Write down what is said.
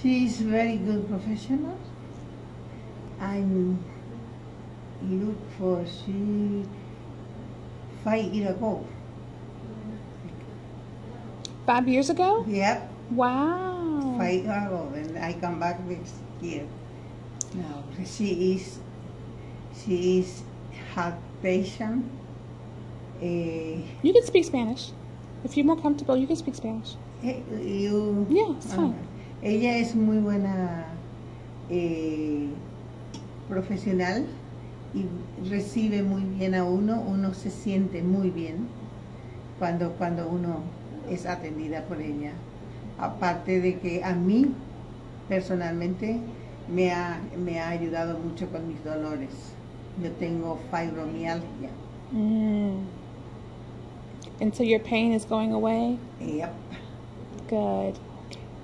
She's very good professional. I'm look for she five years ago. Five years ago? Yep, Wow. five years ago, and I come back this year. Now she is she is heart patient. Eh, You can speak Spanish. If you're more comfortable, you can speak Spanish. eh, you- Yeah, it's fine. Ella es muy buena eh, profesional y recibe muy bien a uno, uno se siente muy bien cuando, cuando uno es atendida por ella. Aparte de que a mí personalmente me ha, me ha ayudado mucho con mis dolores. Yo tengo fibromialgia. Mm. And so your pain is going away? Yep. Good.